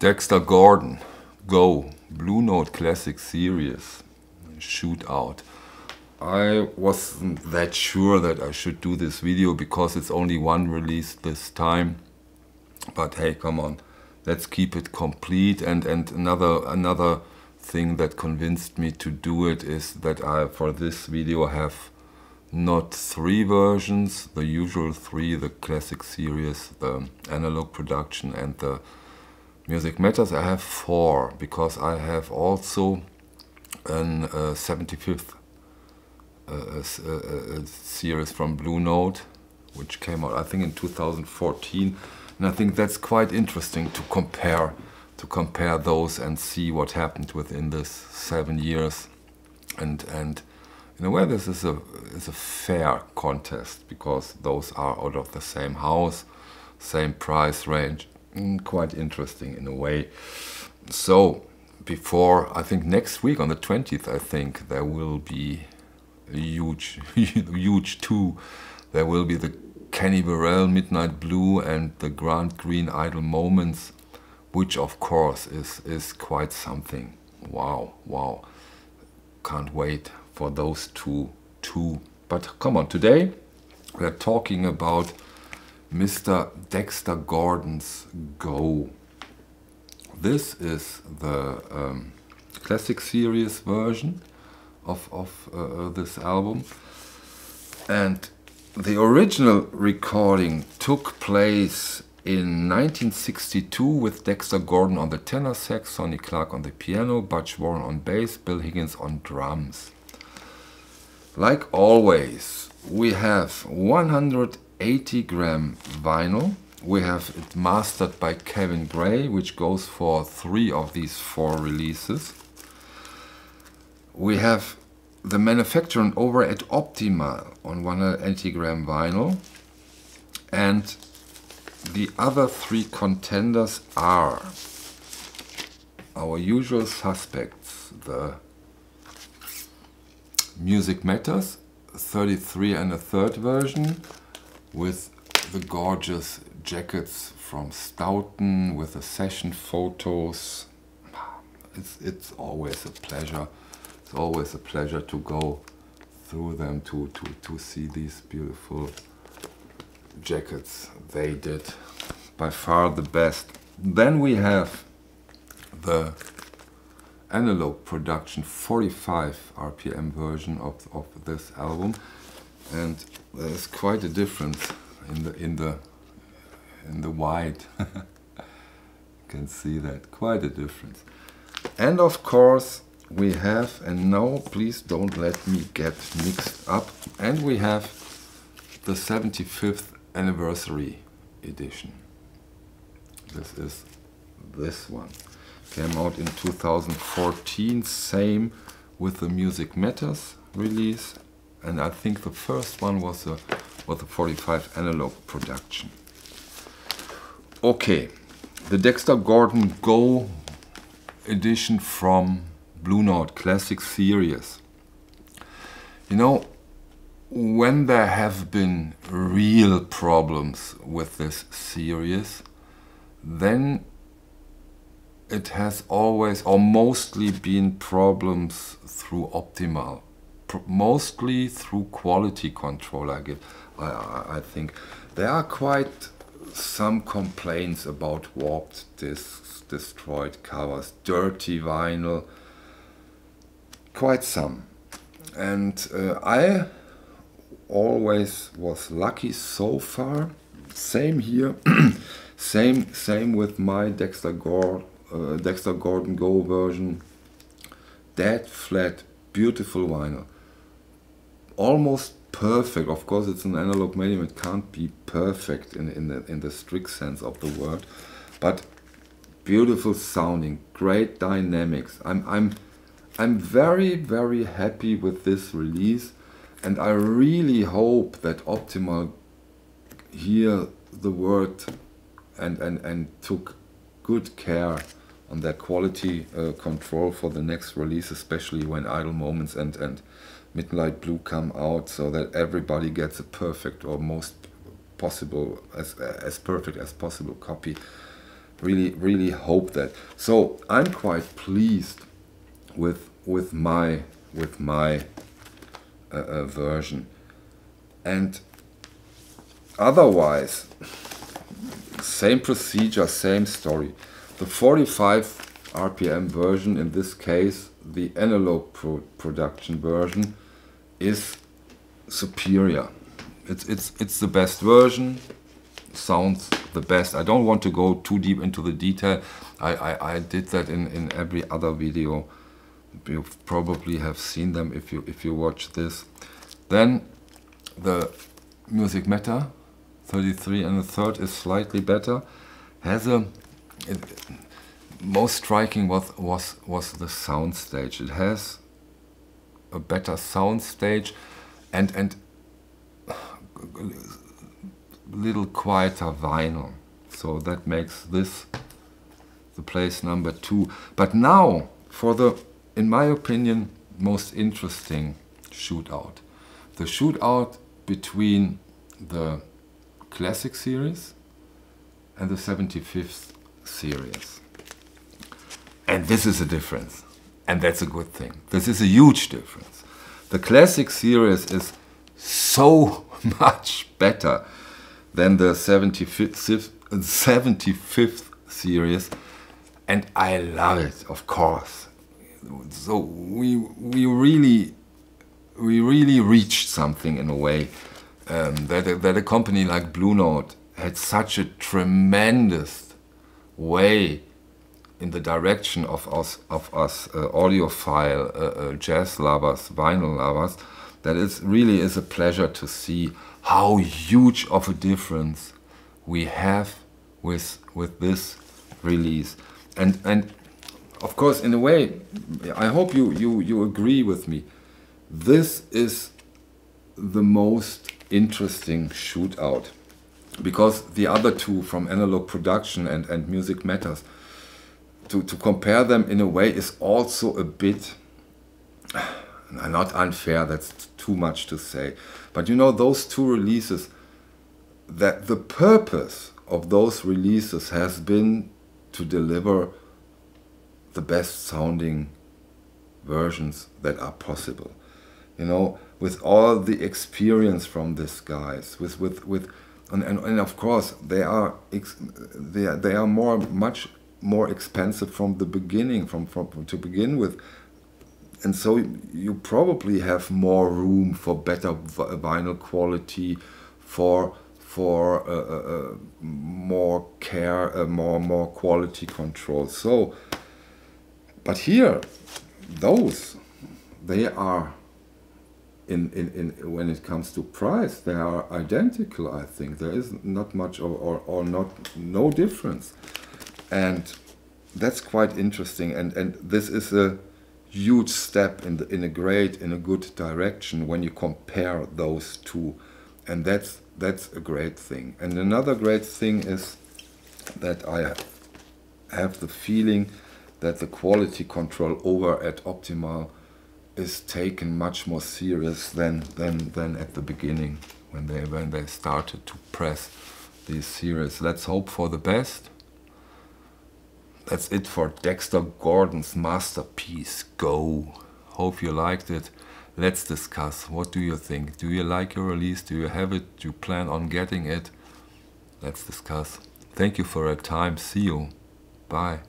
Dexter Gordon, Go, Blue Note Classic Series, Shootout. I wasn't that sure that I should do this video because it's only one release this time. But hey, come on, let's keep it complete. And, and another, another thing that convinced me to do it is that I, for this video, have not three versions, the usual three, the classic series, the analog production and the Music Matters, I have four because I have also an uh, 75th uh, uh, series from Blue Note, which came out I think in 2014, and I think that's quite interesting to compare to compare those and see what happened within this seven years, and and in a way this is a is a fair contest because those are out of the same house, same price range, Mm, quite interesting in a way. So before I think next week on the 20th I think there will be a huge huge two. There will be the Kenny Burrell Midnight Blue and the Grant Green Idle Moments which of course is is quite something. Wow wow. Can't wait for those two two. But come on today we're talking about Mr. Dexter Gordon's Go. This is the um, classic series version of, of uh, uh, this album. And the original recording took place in 1962 with Dexter Gordon on the tenor sax, Sonny Clark on the piano, Butch Warren on bass, Bill Higgins on drums. Like always, we have 100 80 gram vinyl. We have it mastered by Kevin Gray, which goes for three of these four releases. We have the manufacturer over at Optimal on 180 gram vinyl. And the other three contenders are our usual suspects, the Music Matters 33 and a third version, with the gorgeous jackets from Stoughton with the session photos. It's, it's always a pleasure. It's always a pleasure to go through them to, to, to see these beautiful jackets they did. By far the best. Then we have the analog production 45 RPM version of, of this album and there's quite a difference in the in the in the white you can see that. Quite a difference. And of course we have and now please don't let me get mixed up. And we have the 75th anniversary edition. This is this one. Came out in 2014 same with the music matters release and I think the first one was a was a 45 analog production. Okay, the Dexter Gordon Go edition from Blue Note Classic Series. You know, when there have been real problems with this series, then it has always or mostly been problems through Optimal mostly through quality control. I get, I, I think there are quite some complaints about warped discs, destroyed covers, dirty vinyl, quite some. And uh, I always was lucky so far. Same here, same same with my Dexter, Gore, uh, Dexter Gordon Go version. Dead flat, beautiful vinyl almost perfect. Of course, it's an analog medium. It can't be perfect in in the in the strict sense of the word, but beautiful sounding, great dynamics. I'm I'm I'm very very happy with this release, and I really hope that Optimal hear the word and and and took good care on their quality uh, control for the next release, especially when Idle Moments and and Midnight Blue come out so that everybody gets a perfect or most possible as as perfect as possible copy really really hope that. So I'm quite pleased with with my with my uh, uh, version, and otherwise same procedure, same story. The 45 RPM version, in this case, the analog pro production version, is superior. It's, it's, it's the best version, sounds the best. I don't want to go too deep into the detail. I, I, I did that in, in every other video. You probably have seen them if you, if you watch this. Then the Music Matters 33 and a third is slightly better. Has a it, most striking was was was the sound stage. It has a better sound stage and and little quieter vinyl. So that makes this the place number two. But now for the, in my opinion, most interesting shootout. The shootout between the Classic series and the 75th series. And this is a difference. And that's a good thing. This is a huge difference. The Classic series is so much better than the 75th, 75th series. And I love it, of course. So we, we really, we really reached something in a way um, that, that a company like Blue Note had such a tremendous way in the direction of us, of us uh, audiophile uh, uh, jazz lovers, vinyl lovers, that it really is a pleasure to see how huge of a difference we have with with this release. And and of course, in a way, I hope you you you agree with me. This is the most interesting shootout because the other two from analog production and, and music matters to, to compare them in a way is also a bit not unfair that's too much to say. But you know those two releases that the purpose of those releases has been to deliver the best sounding versions that are possible. You know with all the experience from these guys, with with with, and, and, and of course they are they are, they are more much more expensive from the beginning, from from to begin with, and so you probably have more room for better vinyl quality, for for uh, uh, uh, more care, uh, more more quality control. So, but here, those they are in, in, in when it comes to price, they are identical. I think there is not much or, or, or not no difference, and that's quite interesting. And and this is a huge step in the, in a great in a good direction when you compare those two, and that's that's a great thing. And another great thing is that I have the feeling that the quality control over at Optimal is taken much more serious than than than at the beginning when they when they started to press these series. Let's hope for the best. That's it for Dexter Gordon's masterpiece. Go. Hope you liked it. Let's discuss. What do you think? Do you like your release? Do you have it? Do you plan on getting it? Let's discuss. Thank you for your time. See you. Bye.